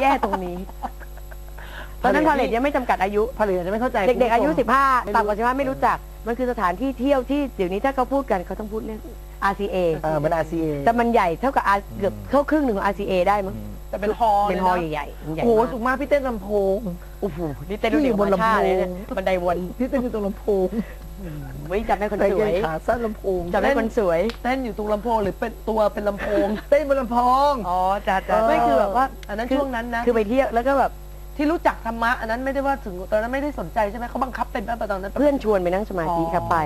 แย่ตรงนี้ ตอนนั้นพาเลทยังไม่จำกัดอายุผลิตจะไม่เข้าใจเด็กๆอายุคุณผู้ชม15ต่ำกว่า15ไม่รู้จัก มันคือสถานที่เที่ยวที่เดี๋ยวนี้ถ้าเขาพูดกันเขาต้องพูดเรื่อง RCA เออเหมือน RCA แต่มันใหญ่เท่ากับ R เกือบเท่าครึ่งหนึ่งของ RCA ได้มั้งแต่เป็นฮอลเป็นลยฮอลนะล์ใหญ่ๆมันใหญ่โอ้โหมากสุกมากพี่เต้นลำโพง โอ้โหนี่เต้นดูที่เด็อกยู่บบนนลำลำโพโพงงบันไดวน พี่เต้นอยู่ตรงลำโพงเว้ยจำได้คนใส่สเกวยงขาสั้นลำโพงจำได้คนสวย เต้นอยู่ตรงลำโพงหรือเป็นตัวเป็นลำโพง เต้นบนลำโพงอ๋อจ้าจ้าเออไม่คือแบบว่าอันนั้นคือช่วงนั้นนะคือไปเที่ยวแล้วก็แบบที่รู้จักธรรมะอันนั้นไม่ได้ว่าถึงตอนนั้นไม่ได้สนใจใช่ไหมเขาบังคับเป็นแบบตอนนั้นเพื่อนชวนไปนั่งสมาธิอ๋อครับไป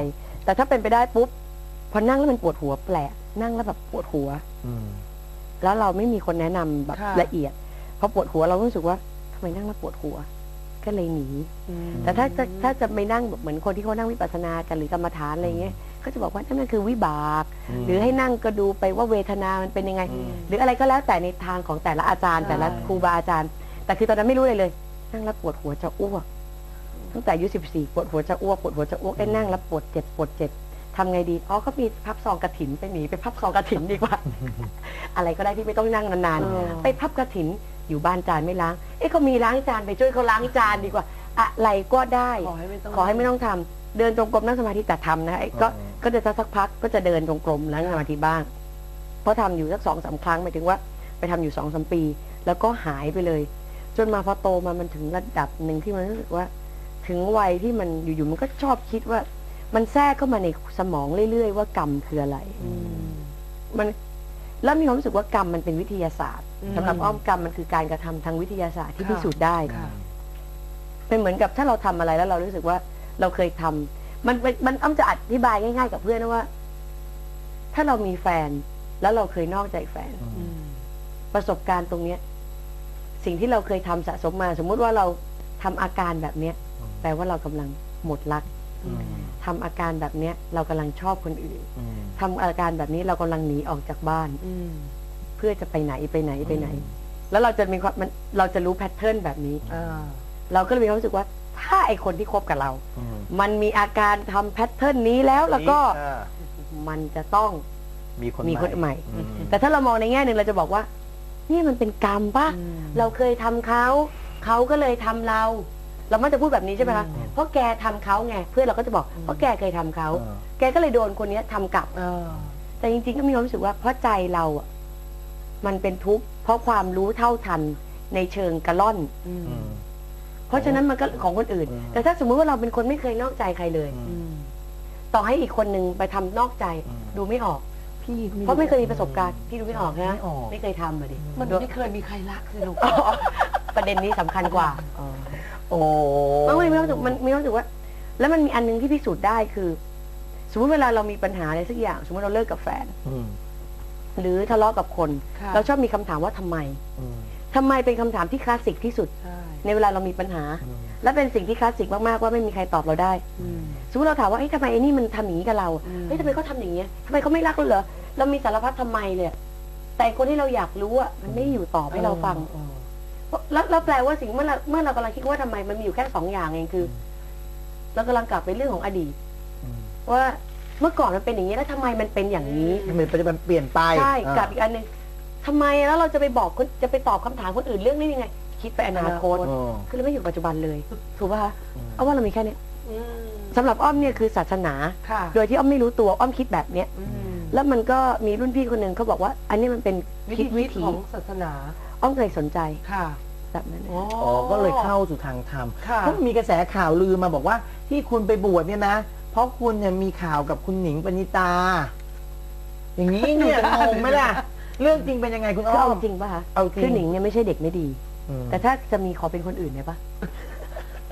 แต่ถ้าเป็นไปได้ปุ๊บพอนั่งแล้วมันปวดหัวแปลกนั่งแล้วแบบปวดหัวแล้วเราไม่มีคนแนะนำแบบค่ะละเอียดพอปวดหัวเรารู้สึกว่าทำไมนั่งแล้วปวดหัว ก็เลยหนีอืมแต่ถ้าจะถ้าจะไม่นั่งแบบเหมือนคนที่เขานั่งวิปัสสนากันหรือกรรมฐานอะไรเงี้ยเขาจะบอกว่านั่นคือวิบาก หรือให้นั่งก็ดูไปว่าเวทนามันเป็นยังไงอืมหรืออะไรก็แล้วแต่ในทางของแต่ละอาจารย์ใช่แต่ละครูบาอาจารย์ แต่คือตอนนั้นไม่รู้เลยเลย นั่งแล้วปวดหัวจะอ้วก ตั้งแต่อายุสิบสี่ปวดหัวจะอ้วกปวดหัวจะอ้วกได้นั่งแล้วปวดเจ็บปวดเจ็บทำไงดี อ๋อ ก็มีพับซองกระถินไปหนีไปพับซองกระถินดีกว่า อะไรก็ได้ที่ไม่ต้องนั่งนานเออๆไปพับกระถิน อยู่บ้านจานไม่ล้าง เอ๊ะเขามีล้างจานไปช่วยเขาล้างจานดีกว่า อะไรก็ได้ ขอให้ไม่ต้องขอให้ไม่ต้องทำเดินจงกรมนั่งสมาธิแต่ทำนะไอ้ก็อ๋อ ก็จะสักพักก็จะเดินจงกรมแล้วนั่งสมาธิบ้าง เพราะทำอยู่สักสองสามครั้งหมายถึงว่า ไปทำอยู่สองสามปี แล้วก็หายไปเลย จนมาพอโตมามันถึงระดับหนึ่งที่มันรู้สึกว่า ถึงวัยที่มันอยู่ๆมันก็ชอบคิดว่า มันแทรกเข้ามาในสมองเรื่อยๆว่ากรรมคืออะไรอืมมัน แล้วมีความรู้สึกว่ากรรมมันเป็นวิทยาศาสตร์อืมสำหรับอ้อมกรรมมันคือการกระทำทางวิทยาศาสตร์ที่ค่ะพิสูจน์ได้ค่ะเป็นเหมือนกับถ้าเราทำอะไรแล้วเรารู้สึกว่าเราเคยทำมันเป็นมันอ้อมจะอธิบายง่าย ๆ กับเพื่อนนะว่า ถ้าเรามีแฟนแล้วเราเคยนอกใจแฟนอืมประสบการณ์ตรงเนี้ย สิ่งที่เราเคยทำสะสมมา สมมุติว่าเราทำอาการแบบเนี้ย แปลว่าเรากำลังหมดรัก ทำอาการแบบเนี้ย เรากำลังชอบคนอื่นทำอาการแบบนี้เรากำลังหนีออกจากบ้าน อืมเพื่อจะไปไหนไปไหนไปไหน แล้วเราจะมีความมันเราจะรู้แพทเทิร์นแบบนี้อ่าเราก็เลยมีความรู้สึกว่า ถ้าไอคนที่คบกับเรา มันมีอาการทำแพทเทิร์นนี้แล้วแล้วก็มันจะต้องมีคนมีคนใหม่อืมแต่ถ้าเรามองในแง่หนึ่งเราจะบอกว่า นี่มันเป็นกรรมป่ะอืมเราเคยทำเขา เขาก็เลยทำเรา เรามักจะพูดแบบนี้ใช่ไหมคะอืมเพราะแกทำเขาไง เพื่อนเราก็จะบอก เพราะแกเคยทำเขา เออ แกก็เลยโดนคนเนี้ยทำกลับ เออ แต่จริงๆก็มีความรู้สึกว่าเพราะใจเราอะมันเป็นทุกข์เพราะความรู้เท่าทันในเชิงกระล่อน อืม อืม เพราะฉะนั้นมันก็ของคนอื่น อืม แต่ถ้าสมมุติว่าเราเป็นคนไม่เคยนอกใจใครเลย อืมอืมต่อให้อีกคนนึงไปทำนอกใจอืม ดูไม่ออก พี่เพราะไม่เคยมีประสบการณ์พี่ดูไม่ออกนะไม่ออก ไม่เคยทำอะดิมันดูไม่เคยมีใครรักสิลูก ประเด็นนี้สำคัญกว่า โอ้มันไม่มีความรู้สึกมันมีความรู้สึกว่า แล้วมันมีอันนึงที่พิสูจน์ได้คือ สมมติเวลาเรามีปัญหาอะไรสักอย่าง สมมติเราเลิกกับแฟน อืมหรือทะเลาะกับคน ค่ะ เราชอบมีคำถามว่าทำไมอืมทำไมเป็นคำถามที่คลาสสิกที่สุด ใช่ในเวลาเรามีปัญหา อืมและเป็นสิ่งที่คลาสสิกมากๆว่าไม่มีใครตอบเราได้ อืม สมมติเราถามว่าเอ้ยทำไมไอ้นี่มันทำอย่างนี้กับเรา อืม เฮ้ยทำไมเขาทำอย่างเงี้ยทำไมเขาไม่รักเราเหรอ เรามีสารพัดทำไมเลยอะแต่คนที่เราอยากรู้อะมันไม่อยู่ตอบให้เราฟัง เออ แล้วแล้วแปลว่าสิ่งเมื่อเราเมื่อเรากำลังคิดว่าทำไมมันมีอยู่แค่สองอย่างเองคือเรากำลังกลับไปเรื่องของอดีตอืมว่าเมื่อก่อนมันเป็นอย่างนี้แล้วทำไมมันเป็นอย่างนี้ทำไมปัจจุบันเปลี่ยนไปใช่อ่ากับอีกอันหนึ่งทำไมแล้วเราจะไปบอกคนจะไปตอบคำถามคนอื่นเรื่องนี้ยังไง คิดไปอนาคตอ๋อคือเราไม่อยู่ปัจจุบันเลยถูกป่ะคะอืมเอาว่าเรามีแค่เนี้ยอืมสำหรับอ้อมเนี่ยคือศาสนาค่ะโดยที่อ้อมไม่รู้ตัวอ้อมคิดแบบเนี้ยอืมแล้วมันก็มีรุ่นพี่คนหนึ่งเขาบอกว่า อันนี้มันเป็นวิคิธีดวิวิถีถีของศาสนา อ้อมเคยสนใจค่ะแบบนั้นอ๋ออ๋อก็เลยเข้าสู่ทางธรรมค่ะ เพราะมีกระแสข่าวลือมาบอกว่าที่คุณไปบวชเนี่ยนะ เพราะคุณเนี่ยมีข่าวกับคุณหนิงปณิตา อย่างนี้เนี่ย งงไหมล่ะ เรื่องจริงเป็นยังไงคุณคืออ้อเอาม จริงป่ะคะเอาจริง คือหนิงเนี่ยไม่ใช่เด็กไม่ดี อืมแต่ถ้าจะมีขอเป็นคนอื่นได้ปะ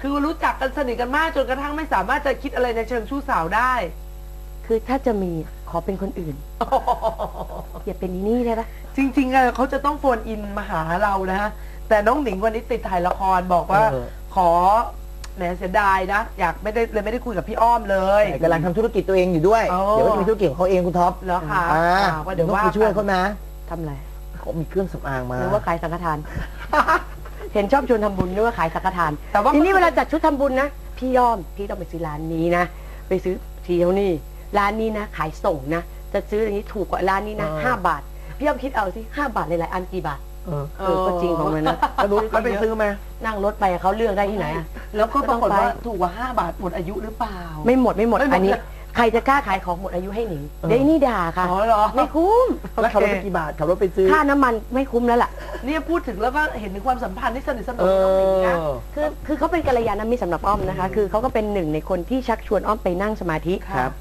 คือรู้จักกันสนิทกันมากจนกระทั่งไม่สามารถจะคิดอะไรในเชิงชู้สาวได้ คือถ้าจะมีขอเป็นคนอื่น อย่าเป็นอีนี่ได้ปะจริงๆอะเขาจะต้องโฟนอินมาหาเรานะฮะ แต่น้องหนิงวันนี้ติดถ่ายละครบอกว่า เออ ขอแหมเสียดายนะ อยากไม่ได้เลยไม่ได้คุยกับพี่อ้อมเลย กำลังทำธุรกิจตัวเองอยู่ด้วย อ๋อ เดี๋ยวก็จะมีธุรกิจของเขาเองคุณท็อปเหรอคะอ่าอ่าว่าเดี๋ยวว่าต้องไปช่วยเขานะทำอะไรเขามีเครื่องสำอางมา นึกว่าขายสังฆทาน เห็นชอบชวนทำบุญนึกว่าขายสังฆทาน แต่ว่าทีนี้เวลาจัดชุดทำบุญนะ พี่ยอมพี่ต้องไปซื้อร้านนี้นะ ไปซื้อทีเดียวนี่ ร้านนี้นะขายส่งนะ จะซื้ออย่างนี้ถูกกว่าร้านนี้นะอ่า ห้าบาท พี่ยอมคิดเอาสิห้าบาทหลายๆอันกี่บาทเเออเออก็จริงของมันนะ แล้วรู้แล้วไปซื้อไหมนั่งรถไปเขาเลือกได้ที่ไหนอะ แล้วก็ปรากฏว่าก็ต้องไปถูกกว่า 5 บาทหมดอายุหรือเปล่า ไม่หมดไม่หมดไม่หมดอันนี้ เลยใครจะกล้าขายของหมดอายุให้หนิงเออเดี๋ยวไอ้นี่ด่าค่ะอ๋อเหรอ ไม่คุ้มแล้วขับรถไปกี่บาทขับรถไปซื้อ ค่าน้ำมันไม่คุ้มแล้วล่ะ เนี่ยพูดถึงแล้วก็เห็นถึงความสัมพันธ์ที่สนิทสนเอมกับน้องหนิงนะอคือคือเขาเป็นกัลยาณมิตรสำหรับอ้อมนะคะ คือเขาก็เป็นหนึ่งในคนที่ชักชวนอ้อมไปนั่งสมาธิครับ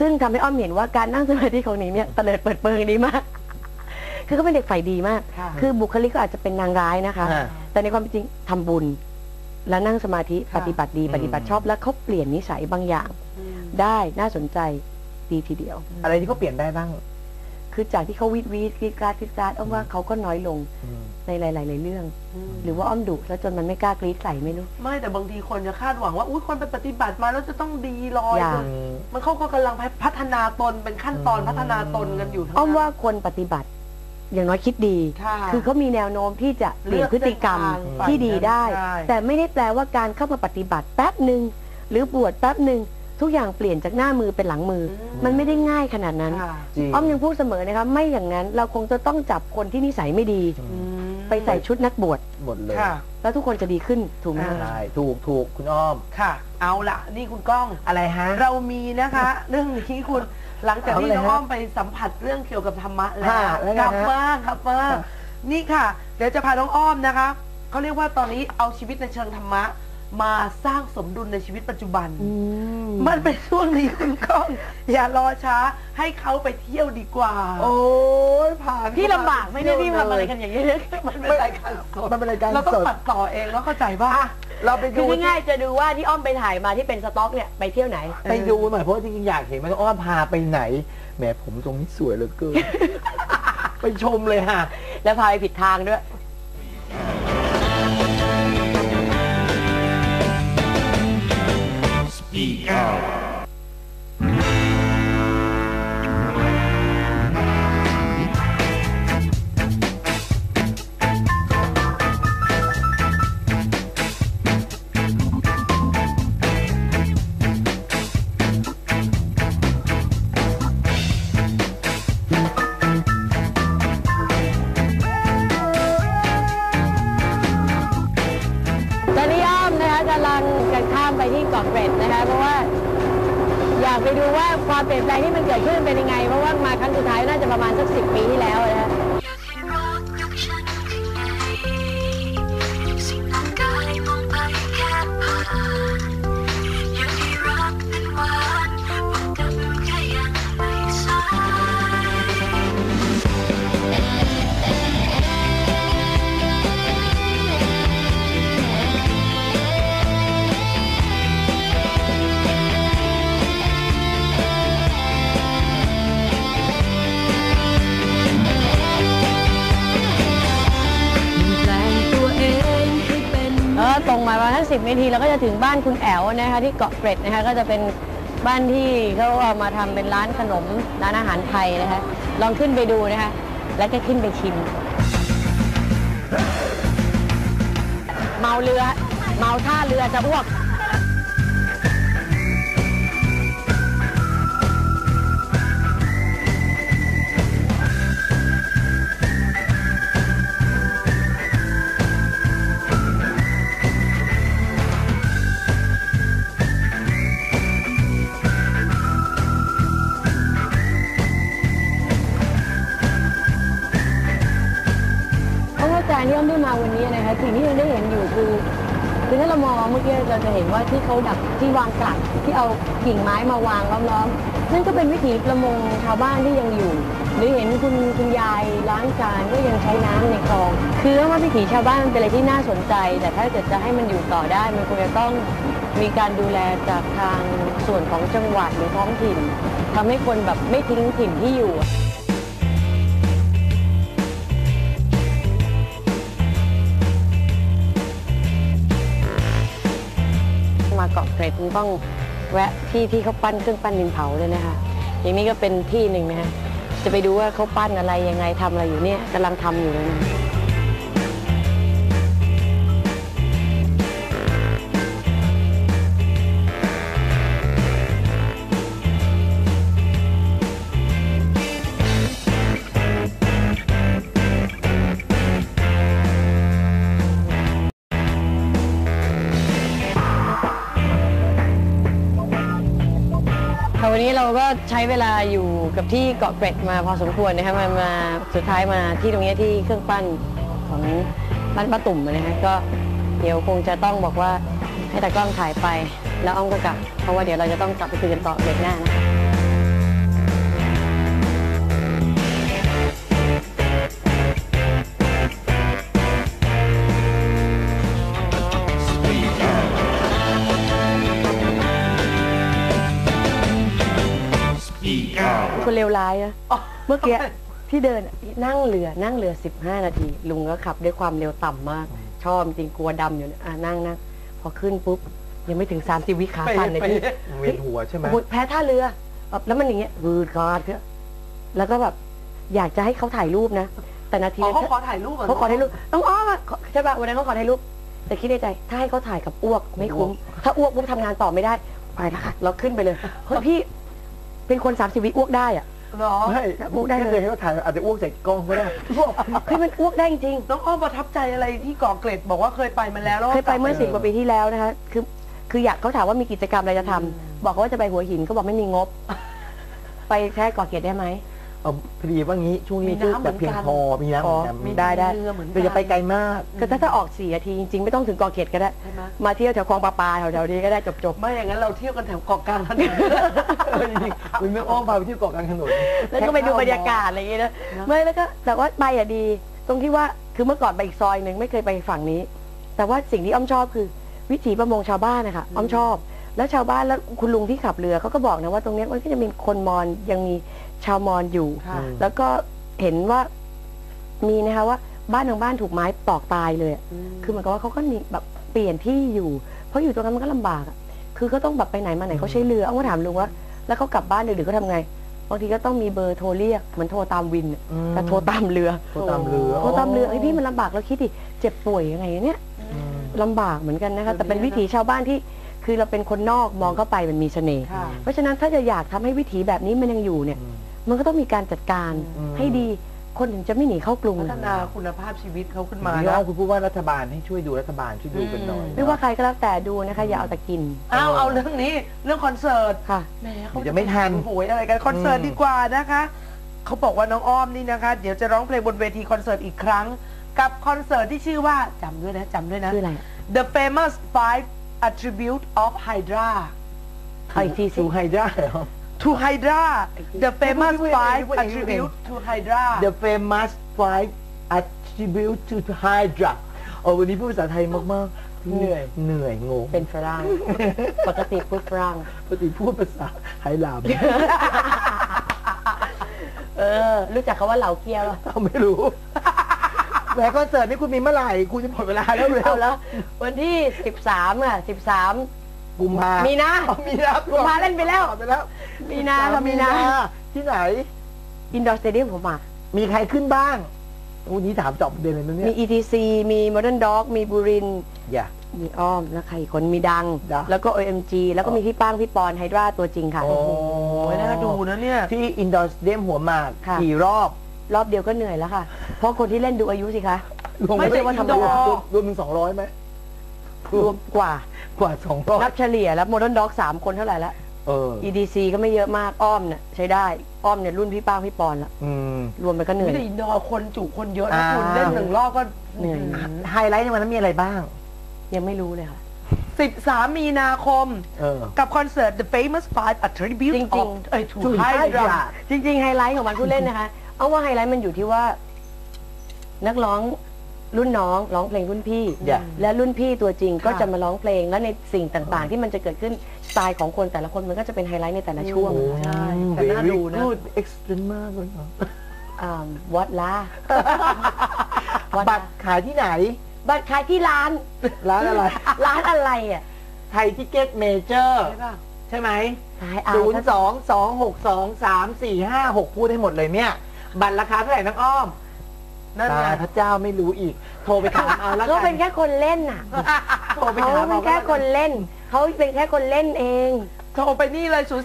ซึ่งทำให้อ้อมเห็นว่าการนั่งสมาธิของหนิงเนี่ยเตลิดเปิดเปิงดีมาก คือเขาเป็นเด็กฝ่ายดีมากค่ะคือบุคลิกก็อาจจะเป็นนางร้ายนะคะอ่าแต่ในความเป็นจริงทำบุญ แล้วนั่งสมาธิค่ะปฏิบัติดีอืมปฏิบัติชอบ แล้วเขาเปลี่ยนนิสัยบางอย่างอืมได้น่าสนใจดีทีเดียว อะไรที่เขาเปลี่ยนได้บ้าง คือจากที่เขาวิดวีดกรีดกราดกรีดกราดอ้อมว่าเขาก็น้อยลงอืมในหลาย ๆ เรื่องอืมหรือว่าอ้อมดุแล้วจนมันไม่กล้ากรีดใส่ไม่รู้ ไม่แต่บางทีคนจะคาดหวังว่าอุ้ยคนไปปฏิบัติมาแล้วจะต้องดีลอยอย่าจนมันเขาก็กำลังพัฒนาตนเป็นขั้นตอนอืมพัฒนาตนกันอยู่ทั้งอ้อมนั้นว่าคนปฏิบัติอย่างน้อยคิดดีค่ะคือเขามีแนวโน้มที่จะเปลี่ยนพฤติกรรมเลือกเส้นทางที่ดีได้ใช่แต่ไม่ได้แปลว่าการเข้ามาปฏิบัติแป๊บหนึ่งหรือบวชแป๊บหนึ่ง ทุกอย่างเปลี่ยนจากหน้ามือเป็นหลังมืออม มันไม่ได้ง่ายขนาดนั้น ค่ะจริงอ้อมยังพูดเสมอนะคะไม่อย่างนั้นเราคงจะต้องจับคนที่นิสัยไม่ดี อืมไปใส่ชุดนักบวชหมดเลยค่ะ แล้วทุกคนจะดีขึ้นถูกไหมอ่า คะใช่ถูกถูกคุณอ้อม ค่ะ เอาละนี่คุณก้อง อะไรฮะ เรามีนะคะ เรื่องนี้คุณหลังจากที่เอาเลยน้องฮะอ้อมไปสัมผัสเรื่องเกี่ยวกับธรรมะแล้วค่ะแล้วไงกลับฮะมาครับมาค่ะนี่ค่ะ เดี๋ยวจะพาน้องอ้อมนะคะเขาเรียกว่าตอนนี้เอาชีวิตในเชิงธรรมะ มาสร้างสมดุลในชีวิตปัจจุบันอืมมันเป็นช่วงนี้คุณก้อง อย่ารอช้าให้เขาไปเที่ยวดีกว่า โอ้ยผ่านพี่ลำบากไหม่ได้พี่ทำอะไรกันอย่างนี้มันเป็นรายการสดมันเป็นรายการเราต้อสงดตัดต่อเองแล้วเข้าใจป่ะอะเราไปคืดูอง่ายๆจะดูว่าที่อ้อมไปถ่ายมาที่เป็นสต็อกเนี่ยไปเที่ยวไหน ไปดูหน่อยเพราะว่าจริงๆอยากเห็นว่าน้องอ้อมพาไปไหนแหมผมตรงนี้สวยเหลือเกินไปชมเลยค่ะแล้วพาไปผิดทางด้วย ต เกาะเกร็ดนะคะเพราะว่าอยากไปดูว่าความเปลี่ยนแปลงที่มันเกิดขึ้นเป็นยังไง เพราะว่ามาครั้งสุดท้ายน่าจะประมาณสักสิบปีที่แล้วนะคะ สิบนาทีเราก็จะถึงบ้านคุณแอ๋วนะคะที่เกาะเกร็ดนะคะก็จะเป็นบ้านที่เขาเอามาทำเป็นร้านขนมร้านอาหารไทยนะคะลองขึ้นไปดูนะคะแล้วก็ขึ้นไปชิม เมาเรือเมาท่าเรือจะอ้วก วันนี้นะคะสิ่งที่เราได้เห็นอยู่คือคือถ้าเรามองเมื่อกี้เราจะเห็นว่าที่เขาดักที่วางกลัดที่เอากิ่งไม้มาวางล้อมๆนั่นก็เป็นวิถีประมงชาวบ้านที่ยังอยู่ หรือเห็นคุณคุณยายล้างจานก็ยังใช้น้ำในคลอง คือว่าวิถีชาวบ้านมันเป็นอะไรที่น่าสนใจ แต่ถ้าเกิดจะให้มันอยู่ต่อได้มันควรจะต้องมีการดูแลจากทางส่วนของจังหวัดหรือท้องถิ่นทำให้คนแบบไม่ทิ้งถิ่นที่อยู่ เกาะเกร็ดต้องแวะที่ที่เขาปั้นเครื่องปั้นดินเผาเลยนะคะ อย่างนี้ก็เป็นที่หนึ่งนะฮะจะไปดูว่าเขาปั้นอะไรยังไงทำอะไรอยู่เนี่ยกำลังทำอยู่เลยนะ วันนี้เราก็ใช้เวลาอยู่กับที่เกาะเกร็ดมาพอสมควรนะคะมามาสุดท้ายมาที่ตรงนี้ที่เครื่องปั้นของบ้านป้าตุ่มนะคะก็เดี๋ยวคงจะต้องบอกว่าให้ตากล้องถ่ายไป แล้วอ้อมก็กลับ เพราะว่าเดี๋ยวเราจะต้องกลับไปคุยกันต่อเบรกหน้านะคะ คนเลวร้ายอะอ๋อเมื่อกี้ที่เดินอะนั่งเรือนั่งเรือ 15 นาที ลุงก็ขับด้วยความเร็วต่ำมาก ชอบจริงกลัวดำอยู่เนี่ยอะนั่งนั่งพอขึ้นปุ๊บ ยังไม่ถึง 30 วิขาสั่นเลยพี่ เวียนหัวใช่ไหม โอ้โหแพ้ท่าเรือแบบแล้วมันอย่างเงี้ยรืดกอดเพื่อแล้วก็แบบอยากจะให้เขาถ่ายรูปนะ แต่นาทีอ๋อนั้นเขาขอถ่ายรูปเหรอ เขาขอถ่ายรูปต้องอ้อมอะขอใช่ป่ะวันนั้นเขาขอถ่ายรูป แต่คิดในใจ ถ้าให้เขาถ่ายกับอ้วกไม่คุ้ม ถ้าอ้วกปุ๊บทำงานต่อไม่ได้ ไปละค่ะ เราขึ้นไปเลยเฮ้ยพี่ เป็นคนสามสิบวิอ้วกได้อะ เหรอไม่อ้วกได้เลยม่เคยให้เขาถ่ายอาจจะอ้วกใส่กล้องก็ได้เฮ้ยมันอ้วกได้จริงน้องอ้อมประทับใจอะไรที่เกาะเกร็ดบอกว่าเคยไปมาแล้วแล้วเคยไปเมื่อเออสิบกว่าปีที่แล้วนะคะ คือคืออยากเขาถามว่ามีกิจกรรมอะไรจะทำบอกเขาว่าจะไปหัวหินเขาบอกไม่มีงบ ไปแค่เกาะเกร็ดได้ไหม เอาพอดีว่างี้ช่วงนี้มีน้ำแบบเพียงเหมือนกันพอมีน้ำเหมือนกันอ๋อมีได้ได้เรือเหมือนกัแต่อย่าไปไกลมากก็ถ้าถ้าออกสี่นาทีจริงๆ ไม่ต้องถึงเกาะเกร็ดก็ได้ ใช่ไหม มาเที่ยวแถวคลองปลาปลาแถวๆนี้ก็ได้จบ ไม่อย่างนั้นเราเที่ยวกันแถวเกาะกลางถนน เออจริงๆคุณไม่อ้อมพาไปเที่ยวเกาะกลางถนน ๆ แล้วก็ไปดูบรรยากาศอะไรอย่างเงี้ยนะไม่แล้วก็แต่ว่าไปอะดี ตรงที่ว่าคือเมื่อก่อนไปอีกซอยหนึ่งไม่เคยไปฝั่งนี้ แต่ว่าสิ่งที่อ้อมชอบคือ วิถีประมงชาวบ้านนะคะอ้อมชอบ แล้วชาวบ้านแล้วคุณลุงที่ขับเรือเขาก็บอกนะว่าตรงเนี้ยมันก็จะมีคนมอญยังมี ชาวมอญอยู่ ค่ะอืมแล้วก็เห็นว่ามีนะคะว่าบ้านบางบ้านถูกไม้ปอกตายเลยอะคือเหมือนกับว่าเขาก็มีแบบเปลี่ยนที่อยู่ เพราะอยู่ตรงนั้นมันก็ลำบากอะคือก็ต้องแบบไปไหนมาไหนเขาใช้เรืออ้อมก็ถามลุงว่า แล้วเขากลับบ้านดึกๆเขาทำไง บางทีก็ต้องมีเบอร์โทรเรียกเหมือนโทรตามวินอะอืมแต่โทรตามเรือ โทรตามเรือโทรตามเรือไอ้ยพี่มันลำบากแล้วคิดดิเจ็บป่วยยังไงเนี่ย อืม ลำบากเหมือนกันนะคะแต่เป็นวิถีชาวบ้านที่คือเราเป็นคนนอกมองเข้าไปมันมีเสน่ห์ค่ะ เพราะฉะนั้นถ้าจะอยากทำให้วิถีแบบนี้มันยังอยู่เนี่ยมั นก็ต้องมีการจัดการอืม ให้ดี คนถึงจะไม่หนีเข้ากรุงพัฒนาคุณภาพชีวิตเขาขึ้นมาพี่นะอ้อมคุณพูดว่ารัฐบาลให้ช่วยดูรัฐบาลช่วยดูกันหน่อยไม่ว่าใครก็แล้วแต่ดูนะคะ อย่าเอาแต่กินอ้าวเอาเรื่องนี้เรื่องคอนเสิร์ตค่ะ แหมเขาเดี๋ยวไม่ทันโหยอะไรกันคอนเสิร์ตอืม ดีกว่านะคะเขาบอกว่าน้องอ้อมนี่นะคะ เดี๋ยวจะร้องเพลงบนเวทีคอนเสิร์ตอีกครั้ง กับคอนเสิร์ตที่ชื่อว่าจำด้วยนะจำด้วยนะ ชื่ออะไร The Famous Five Attribute of Hydra เอาอีกทีสิ ดูให้ได้เหรอ to Hydra The Famous พูดเอง Five พูดเอง Attribute to Hydra The famous five attribute to Hydra โอ้วันนี้พูดภาษาไทยมากๆเหนื่อยเหนื่อยงงเป็นฝรั่งปกติพูดฝรั่งปกติพูดภาษาไหหลามเออ รู้จักคาว่าเหลาเกียวป่ะเราไม่รู้แหมคอนเสิร์ตนี่คุณมีเมื่อไหร่ คุณจะหมดเวลาแล้วเร็เอาวแล้ว วันที่ 13อะ13 กุมภามีนาอ๋อมีนากุมภาเล่นไปแล้ว ไปแล้วมีนาค่ะมีนา ที่ไหน Indoor Stadium ผมอะ มีใครขึ้นบ้างวันนี้ถามจบประเด็นเลยนะเนี่มีย ETC มี Modern Dog มีบุรินทร์อย่า มีอ้อมแล้วใครอีกคนมีดัง ดัง แล้วก็ OMG แล้วก็มีพี่ป้างพี่ปอน Hydra ตัวจริงค่ะ โอ้โอ้ยน่าดูนะเนี่ย ที่ Indoor Stadium หัวหมากค่ะ กี่รอบรอบเดียวก็เหนื่อยแล้วค่ะ เพราะคนที่เล่นดูอายุสิคะ รวมไม่ใช่ว่าธรรมดาร วมรวมถึงสองร้อยไหม รวมกว่ากว่าสองร้อยนับเฉลี่ยแล้ว Modern Dog สามคนเท่าไหร่ละ เออ EDC ก็ไม่เยอะมากอ้อมเนี่ยใช้ได้อ้อมเนี่ยรุ่นพี่ป้างพี่ปอนละอืม รวมไปก็เหนื่อยไม่ได้อินดอร์คนจุคนเยอะนะอ่าคุณเล่นหนึ่งรอบก็เหนื่อย ไฮไลท์ในวันนั้นมีอะไรบ้าง ยังไม่รู้เลยค่ะ13มีนาคม เออ กับคอนเสิร์ต The Famous Five Attribute จริงๆ of เอ้ย to To Hydra Hydra จริง ๆ ไฮไลท์ของมันผู้เล่นนะคะ เอาว่าไฮไลท์มันอยู่ที่ว่า นักร้อง รุ่นน้องร้องเพลงรุ่นพี่ Yeah และรุ่นพี่ตัวจริงก็ค่ะจะมาร้องเพลง และในสิ่งต่างๆ ที่มันจะเกิดขึ้นสไตล์ของคนแต่ละคนมันก็จะเป็นไฮไลท์ในแต่ละช่วงใช่แต่ Very น่าดูนะ good extreme มากเลยเหรออ่าวัดละวัดบัตรขายที่ไหน บัตรขายที่ร้าน ร้านอะไร ร้านอะไรอะ Thai Ticket Major ใช่ป่ะใช่ไหมขายเอาศูนย์สองสองหกสองสามสี่ห้าหกพูดให้หมดเลยเนี่ย บัตรราคาเท่าไหร่น้องอ้อม นั่นไง ตายพระเจ้าไม่รู้อีก โทรไปถามเอาแล้วเขากัเป็นนแค่คนเล่นน่ะโทรไปเขาถามเป็เอานแค่คนเล่น เขาเป็นแค่คนเล่นเองโทรไปนี่เลย 0 2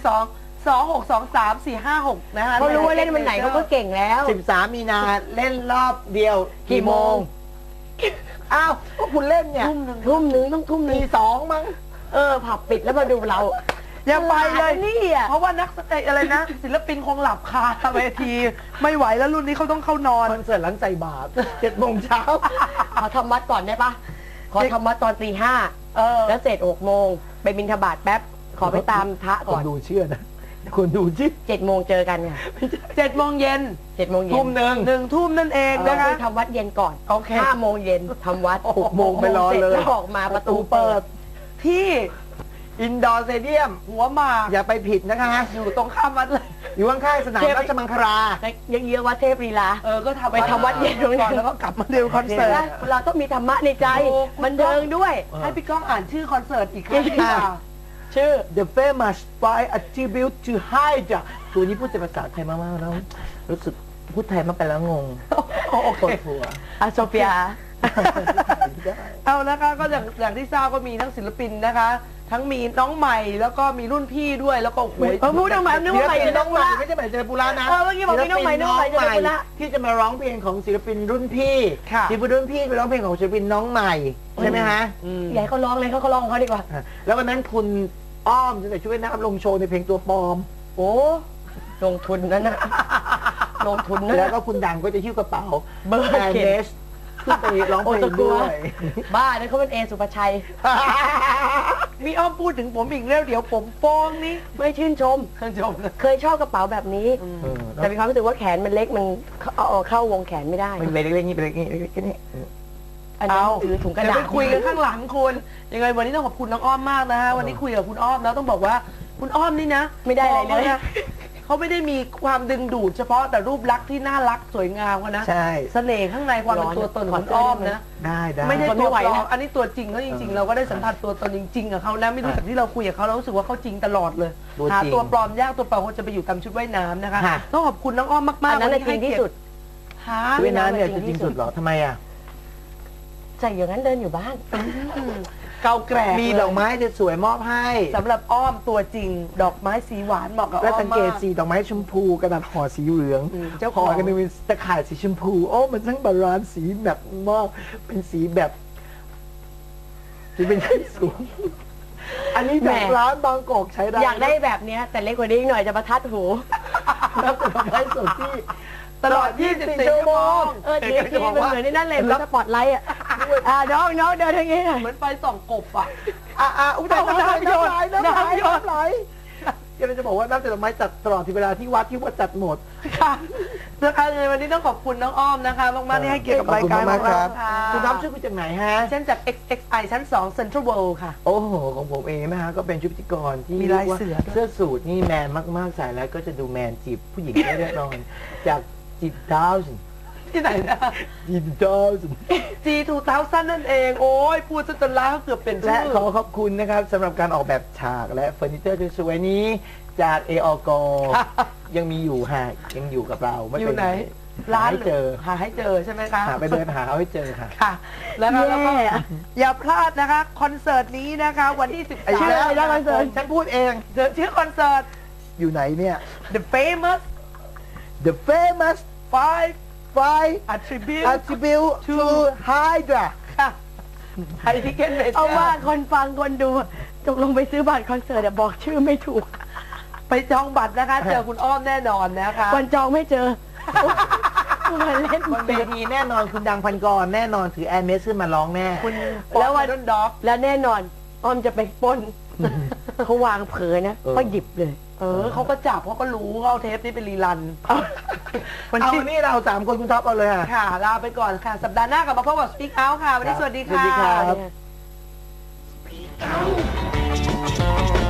2 6 2 3 4 5 6 นะคะเขารู้ว่าเล่นวันไหนเขาก็เก่งแล้ว สิบสามมีนาเล่นรอบเดียวกี่โมง อ้าวก็คุณเล่นเนี่ยทุ่มหนึ่งทุ่มหนึ่งต้องทุ่มหนึ่ตีงสองมั้ง เออผับปิดแล้วมาดูเรา อย่าไปเลยนี่อะเพราะว่านักแสดงอะไรนะ ศิลปินคงหลับคาเวที ไม่ไหวแล้วรุ่นนี้เขาต้องเข้านอน คอนเสิร์ตหลังใส่บาตรเจ็ดโมงเช้า ขอทำวัดก่อนได้ปะขอทำวัดตอนตีห้าเออ แล้วเสร็จหกโมงไปบินทบาทแป๊บ ขอไปตามพระคก่อนนดูเชื่อนะ คนดูเชื่อเจ็ดโมงเจอกันค่ะเจ็ดโมงเย็นเจ็ดโมงเย็นทุ่มหนึ่ง หนึ่งทุ่มนั่นเองแล้วนะคะไปทำวัดเย็นก่อนโอเคห้าโมงเย็นทำวัดหกโมงไปรอสร็จเลยแล้วออกมาประตูเปิด ที่ Indoor Stadium หัวหมากอย่าไปผิดนะคะอยู่ตรงข้ามวัดเลย อยู่ข้างๆสนามเทพราชมังคลายังเยอะวัดเทพลีลา เออ ก็ทำไปทำวัดเย็นตรงนี้ก่อนแล้วก็กลับมาดูคอนเสิร์ตเราต้องมีธรรมะในใจโอ้บันเทิงด้วย ให้พี่ก้องอ่านชื่อคอนเสิร์ตอีกครั้งดีกว่าชื่อ The Famous Five A Tribute to Hydra ตัวนี้พูดแต่ภาษาไทยมากๆแล้วรู้สึกพูดไทยมากไปแล้วงงโอเคปวดหัวอาโซเฟีย เอานะคะก็อย่างอย่างที่ทราบก็มีทั้งศิลปินนะคะ ทั้งมีน้องใหม่แล้วก็มีรุ่นพี่ด้วยแล้วก็โอ้โหเออพูดน้องใหม่นึกว่าใหม่ศิลปินเจริญน้องใหม่ไม่ใช่ใหม่เจริญปุระนะเออเมื่อกี้บอกมีน้องใหม่น้องใหม่เจริญปุระที่จะมาร้องเพลงของศิลปินรุ่นพี่ค่ะ ศิลปินรุ่นพี่ไปร้องเพลงของศิลปินน้องใหม่ใช่ไหมฮะอืมอยากให้เขาร้องเลยเขาเขาร้องของเขาดีกว่าอะแล้ววันนั้นคุณอ้อมจะใส่ช่วยน้ำลงโชว์ในเพลงตัวปลอม โอ้ลงทุนนั่นนะลงทุนนั่นแล้วนะก็คุณดังก็จะหิ้วกระเป๋าเบอร์แอนเข็เนมส ขึ้นไปร้องเพลงด้วยบ้านั่นเขาเป็นเอสุภาชัย มีอ้อมพูดถึงผมอีกแล้วเดี๋ยวผมฟ้องนี่ไม่ชื่นชม ท่านผู้ชมเคยชอบกระเป๋าแบบนี้ เออแต่มีความรู้สึกว่าแขนมันเล็กมันเอาเอาเข้าวงแขนไม่ได้ มันเป็นเล็กๆนี่เป็นเล็กๆนี่เล็กๆนี่ อันนี้เอาถือถุงกระเดี๋ยวดาไปคุยกันข้างหลังคุณยังไงวันนี้ต้องขอบคุณน้องอ้อมมากนะฮะวันนี้คุยกับคุณอ้อมแล้วต้องบอกว่าคุณอ้อมนี่นะไม่ได้อะไรเลยขานะ เขาไม่ได้มีความดึงดูดเฉพาะแต่รูปลักษณ์ที่น่ารักสวยงามเขานะใช่ เสน่ห์ข้างในความเป็นตัวตนของคุณอ้อมนะ ได้ได้ไม่ได้ทนไม่ตัวไหวปลอแล้มวอันนี้ตัวจริงเขาจริง ๆ เราก็ได้สัมผัสตัวตนจริงๆกับเขานะไม่รู้จากที่เราคุยกับเขาเรารู้สึกว่าเขาจริงตลอดเลยตัวจริงหาตัวปลอมยากตัวปลอมเขาจะไปอยู่ตามชุดว่ายน้ำนะคะค่ะต้องขอบคุณน้องอ้อมมากๆอันนั้นวัเลยจริงที่สุดหาเวยนานเนี่ยจริจะงจที่ริงสุสุดดเหรอทำไมอะใส่อย่างนั้นเดินอยู่บ้าน เกาแกรกมีดอกไม้จะสวยมอบให้สำหรับอ้อมตัวจริง ดอกไม้สีหวานเหมาะกับและอ้อมสังเกตมาก สีดอกไม้ชมพูกระดาษห่อสีเหลืองอืมเจ้าขห่อองกันเป็นตะข่ายสีชมพู โอ้มันทั้งบาลานซ์สีแบบมากเป็นสีแบบจะเป็นชั้นสูงอันนี้จากแหมร้านบางกอกใช้ได้อยากได้แบบเนี้ยแต่เล็กกว่านี้อีกหน่อยจะประทัดหูรับแต่ดอกไม้สดที่ ตลอด 24 ชั่วโมง เออเดี๋ยวนี้มันเหมือนในนั่นเลยเหมือนสปอตไลท์อะอ่าน้องน้องเดินทางนี้หน่อยเหมือนไฟส่องกบอะอะอะอุ้ยน้ำเอาน้ำน้ำหยดน้ำไหลน้ำไหลน้ำหยดน้ำไหลก็เลยจะบอกว่าน้ำแต่ดอกไม้จัดตลอดที่เวลาที่วัดที่วัดจัดหมดค่ะนะคะในวันนี้ต้องขอบคุณน้องอ้อมนะคะมากๆที่ให้เกียรติกับรายการของเราค่ะคุณน้ำชื่อคุณจากไหนฮะเช่นจาก XXI ชั้น 2 Central World ค่ะ โอ้โห ของผมเองนะฮะก็เป็นชุดพิธีกรที่มีลายเสือด้วยเสื้อสูทนี่แมนมากๆใส่แล้วก็จะดูแมนจีบผู้หญิงได้แน่นอนจาก จีบดาวส์ที่ไหนนะ จีบดาวส์ G 2000นั่นเอง โอ้ยพูดซะจนล้าเกือบเป็นและชื่อขอขอบคุณนะครับสำหรับการออกแบบฉากและเฟอร์นิเจอร์สวยๆนี้ จากเออกยังมีอยู่ฮะยังอยู่กับเราไม่อยู่เป็นไหน ร้าร้านนให้เจอหาให้เจอใช่ไหมคะ หาไปเดินหาเอาให้เจอค่ะ ค่ะ แล้วก็แล้วก็แย่อย่าพลาดนะคะคอนเสิร์ตนี้นะคะ วันที่ไอ้13ชื่ออะไรนะคอนเสิร์ต ฉันพูดเอง เดี๋ยวชื่อคอนเสิร์ต อยู่ไหนเนี่ย The Famous The famous Five five Attributes attribute to Hydra ค่ะไทยทิเก็ตเมเจอร์เอาว่าคนฟังคนดูตกลงไปซื้อบัตรคอนเสิร์ตอะบอกชื่อไม่ถูก ไปจองบัตรนะคะ เจอคุณอ้อมแน่นอนนะคะวันจองไม่เจอมาเล่นบนเวทีแน่นอนคุณดังพันกรแน่นอนถือแอนเมสขึ้นมาร้องแน่คุณแล้แล้วววัวันนด็อกแล้วแน่นอนอ้อมจะไปปล้นเขาวางเผลอนะเออก็หยิบเลย เออเขาก็จับเขาก็รู้เขาเอาเทปนี้เป็นรีรันวันเอาที่นี่เราสามคนคุณท็อปเอาเลยค่ะ ค่ะ ลาไปก่อนค่ะ สัปดาห์หน้ากลับมาพบกับ Speak Out ค่ะ วันนี้สวัสดีสวัสดีค่ะครับ